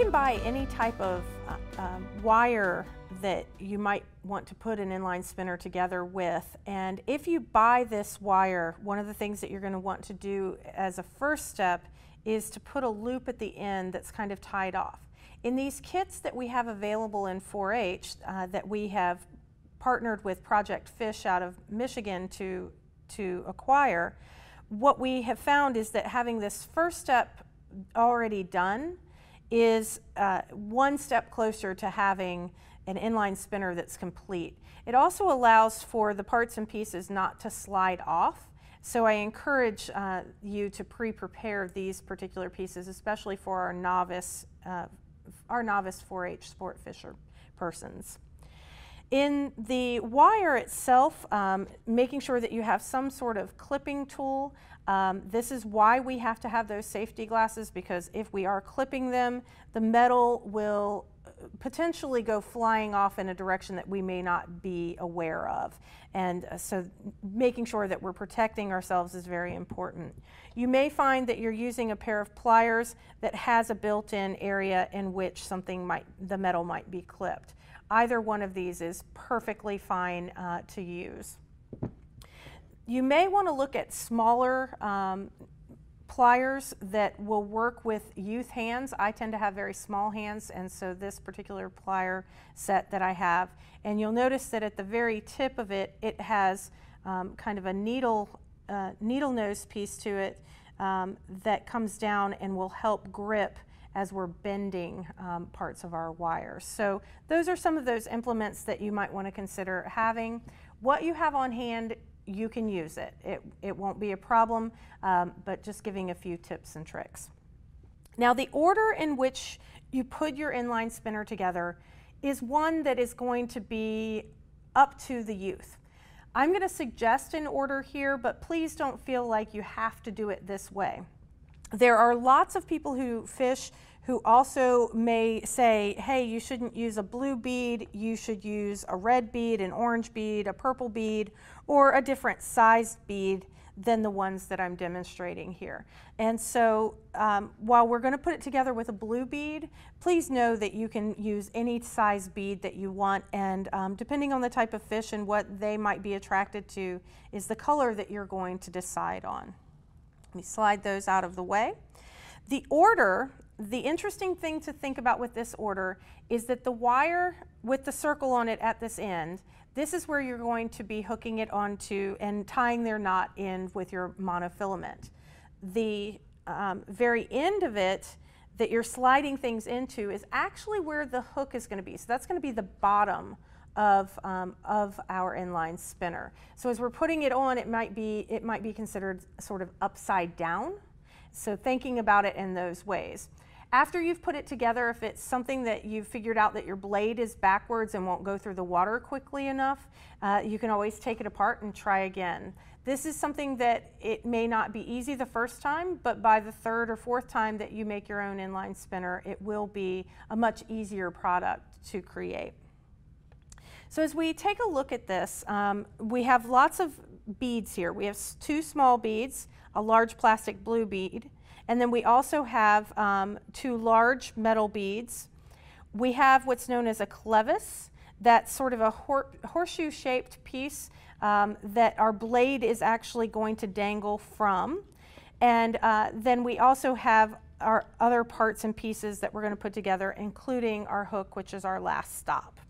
can buy any type of uh, um, wire that you might want to put an inline spinner together with. And if you buy this wire, one of the things that you're going to want to do as a first step is to put a loop at the end that's kind of tied off. In these kits that we have available in 4-H uh, that we have partnered with Project Fish out of Michigan to, to acquire, what we have found is that having this first step already done is uh, one step closer to having an inline spinner that's complete. It also allows for the parts and pieces not to slide off. So I encourage uh, you to pre-prepare these particular pieces, especially for our novice, uh, our novice 4-H sport fisher persons. In the wire itself, um, making sure that you have some sort of clipping tool. Um, this is why we have to have those safety glasses because if we are clipping them, the metal will uh, potentially go flying off in a direction that we may not be aware of. And uh, so making sure that we're protecting ourselves is very important. You may find that you're using a pair of pliers that has a built-in area in which something might, the metal might be clipped. Either one of these is perfectly fine uh, to use. You may want to look at smaller um, pliers that will work with youth hands. I tend to have very small hands and so this particular plier set that I have and you'll notice that at the very tip of it it has um, kind of a needle uh, needle nose piece to it um, that comes down and will help grip as we're bending um, parts of our wires. So those are some of those implements that you might want to consider having. What you have on hand, you can use it. It, it won't be a problem, um, but just giving a few tips and tricks. Now the order in which you put your inline spinner together is one that is going to be up to the youth. I'm going to suggest an order here, but please don't feel like you have to do it this way. There are lots of people who fish who also may say, hey, you shouldn't use a blue bead, you should use a red bead, an orange bead, a purple bead, or a different sized bead than the ones that I'm demonstrating here. And so um, while we're going to put it together with a blue bead, please know that you can use any size bead that you want and um, depending on the type of fish and what they might be attracted to is the color that you're going to decide on. Let me slide those out of the way. The order, the interesting thing to think about with this order is that the wire with the circle on it at this end, this is where you're going to be hooking it onto and tying their knot in with your monofilament. The um, very end of it that you're sliding things into is actually where the hook is going to be. So that's going to be the bottom of, um, of our inline spinner. So as we're putting it on, it might be, it might be considered sort of upside down. So thinking about it in those ways. After you've put it together, if it's something that you've figured out that your blade is backwards and won't go through the water quickly enough, uh, you can always take it apart and try again. This is something that it may not be easy the first time, but by the third or fourth time that you make your own inline spinner, it will be a much easier product to create. So as we take a look at this, um, we have lots of beads here. We have two small beads, a large plastic blue bead, and then we also have um, two large metal beads. We have what's known as a clevis, that's sort of a hor horseshoe shaped piece um, that our blade is actually going to dangle from. And uh, then we also have our other parts and pieces that we're going to put together, including our hook, which is our last stop.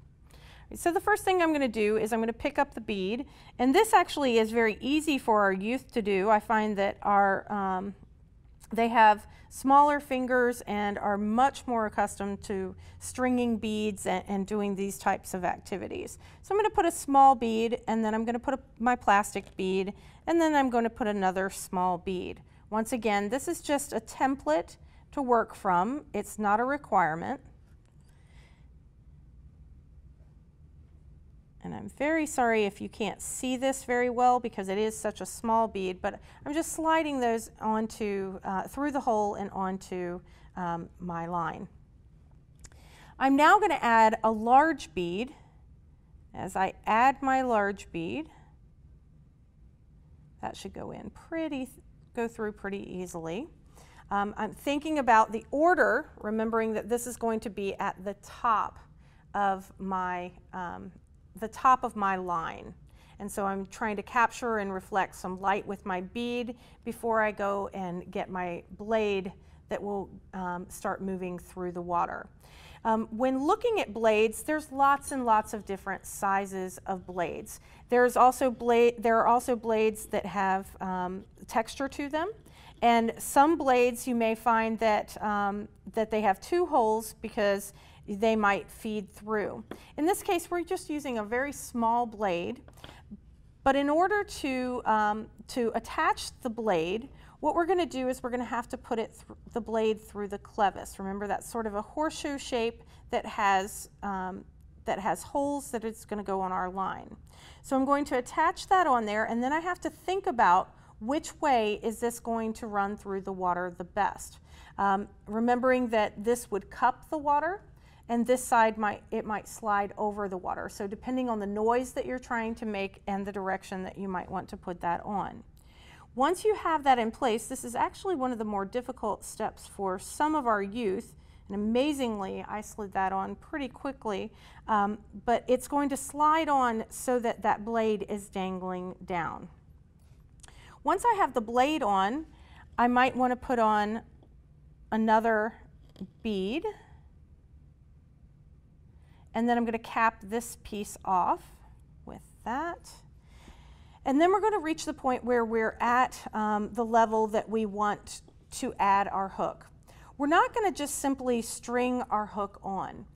So the first thing I'm going to do is I'm going to pick up the bead, and this actually is very easy for our youth to do. I find that our um, they have smaller fingers and are much more accustomed to stringing beads and, and doing these types of activities. So I'm going to put a small bead, and then I'm going to put a, my plastic bead, and then I'm going to put another small bead. Once again, this is just a template to work from. It's not a requirement. And I'm very sorry if you can't see this very well because it is such a small bead, but I'm just sliding those onto, uh, through the hole and onto um, my line. I'm now going to add a large bead. As I add my large bead, that should go in pretty, go through pretty easily. Um, I'm thinking about the order, remembering that this is going to be at the top of my, um, the top of my line. And so I'm trying to capture and reflect some light with my bead before I go and get my blade that will um, start moving through the water. Um, when looking at blades, there's lots and lots of different sizes of blades. There's also blade, there are also blades that have um, texture to them. And some blades you may find that, um, that they have two holes because they might feed through. In this case, we're just using a very small blade. But in order to, um, to attach the blade, what we're going to do is we're going to have to put it the blade through the clevis. Remember that's sort of a horseshoe shape that has, um, that has holes that it's going to go on our line. So I'm going to attach that on there and then I have to think about which way is this going to run through the water the best. Um, remembering that this would cup the water and this side might it might slide over the water. So depending on the noise that you're trying to make and the direction that you might want to put that on. Once you have that in place, this is actually one of the more difficult steps for some of our youth. And amazingly, I slid that on pretty quickly, um, but it's going to slide on so that that blade is dangling down. Once I have the blade on, I might want to put on another bead. And then I'm going to cap this piece off with that. And then we're going to reach the point where we're at um, the level that we want to add our hook. We're not going to just simply string our hook on.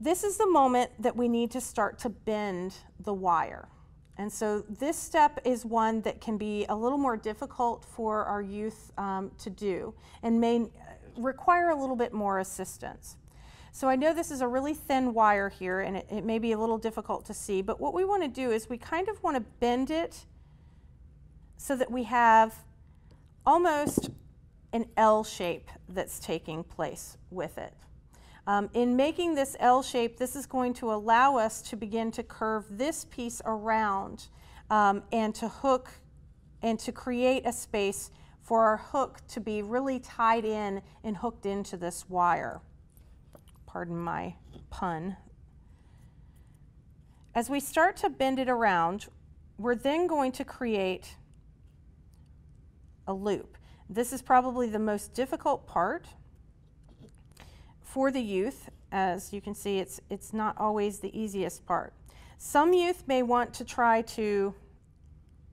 This is the moment that we need to start to bend the wire. And so this step is one that can be a little more difficult for our youth um, to do and may require a little bit more assistance. So I know this is a really thin wire here and it, it may be a little difficult to see, but what we want to do is we kind of want to bend it so that we have almost an L shape that's taking place with it. Um, in making this L shape, this is going to allow us to begin to curve this piece around um, and to hook and to create a space for our hook to be really tied in and hooked into this wire. Pardon my pun. As we start to bend it around, we're then going to create a loop. This is probably the most difficult part for the youth. As you can see, it's, it's not always the easiest part. Some youth may want to try to,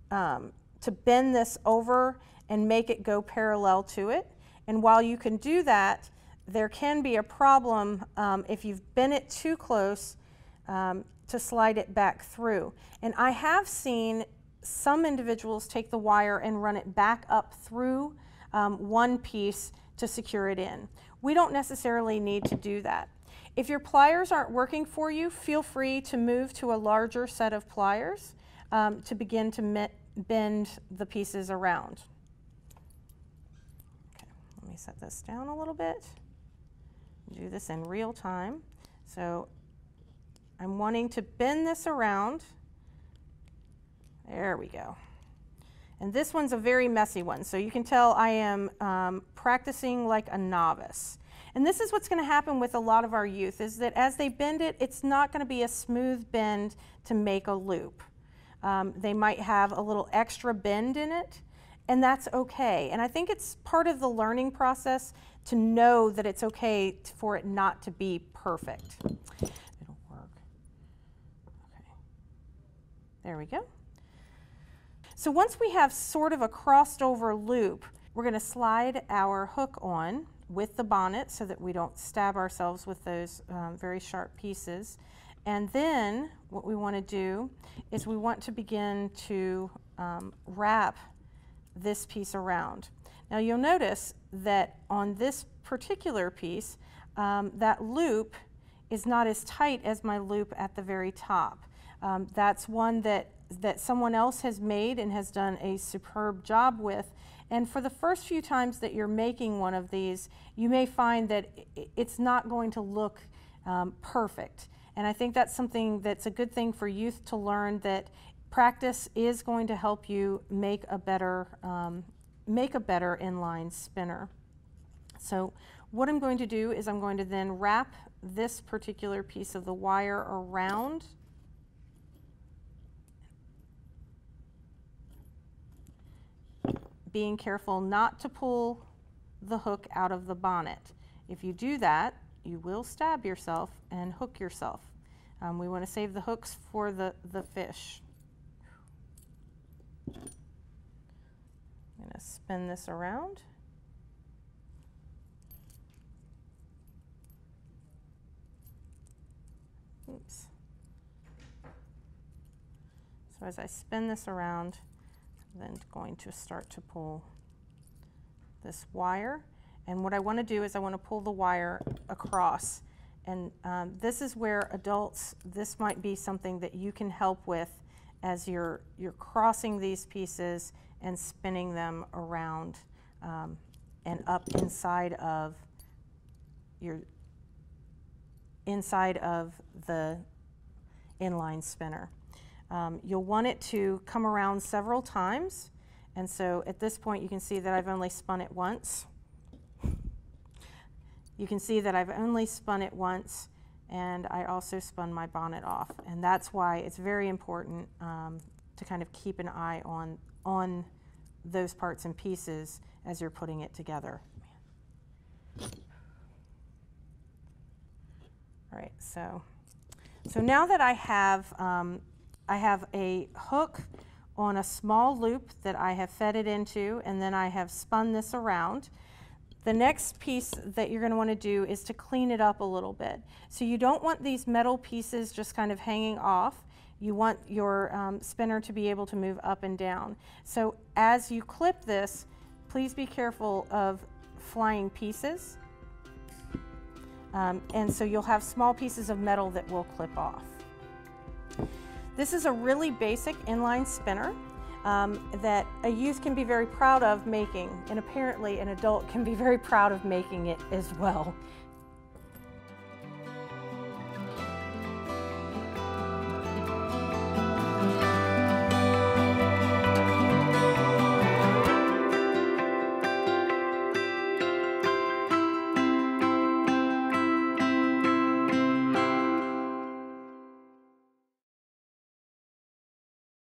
um, to bend this over and make it go parallel to it. And while you can do that, there can be a problem um, if you've bent it too close um, to slide it back through. And I have seen some individuals take the wire and run it back up through um, one piece to secure it in. We don't necessarily need to do that. If your pliers aren't working for you, feel free to move to a larger set of pliers um, to begin to bend the pieces around. Okay, let me set this down a little bit. Do this in real time. So I'm wanting to bend this around. There we go. And this one's a very messy one, so you can tell I am um, practicing like a novice. And this is what's going to happen with a lot of our youth, is that as they bend it, it's not going to be a smooth bend to make a loop. Um, they might have a little extra bend in it, and that's okay. And I think it's part of the learning process to know that it's okay for it not to be perfect. It'll work. Okay. There we go. So once we have sort of a crossed over loop, we're going to slide our hook on with the bonnet so that we don't stab ourselves with those um, very sharp pieces. And then what we want to do is we want to begin to um, wrap this piece around. Now you'll notice that on this particular piece, um, that loop is not as tight as my loop at the very top. Um, that's one that that someone else has made and has done a superb job with. And for the first few times that you're making one of these, you may find that it's not going to look um, perfect. And I think that's something that's a good thing for youth to learn that practice is going to help you make a better, um, make a better inline spinner. So what I'm going to do is I'm going to then wrap this particular piece of the wire around being careful not to pull the hook out of the bonnet. If you do that, you will stab yourself and hook yourself. Um, we want to save the hooks for the, the fish. Going to spin this around. Oops. So as I spin this around, I'm then going to start to pull this wire. And what I want to do is I want to pull the wire across. And um, this is where adults, this might be something that you can help with as you're, you're crossing these pieces and spinning them around um, and up inside of your inside of the inline spinner. Um, you'll want it to come around several times and so at this point you can see that I've only spun it once. You can see that I've only spun it once and I also spun my bonnet off and that's why it's very important um, to kind of keep an eye on, on those parts and pieces as you're putting it together. All right, so, so now that I have, um, I have a hook on a small loop that I have fed it into and then I have spun this around. The next piece that you're going to want to do is to clean it up a little bit. So you don't want these metal pieces just kind of hanging off. You want your um, spinner to be able to move up and down. So as you clip this, please be careful of flying pieces. Um, and so you'll have small pieces of metal that will clip off. This is a really basic inline spinner um, that a youth can be very proud of making, and apparently an adult can be very proud of making it as well.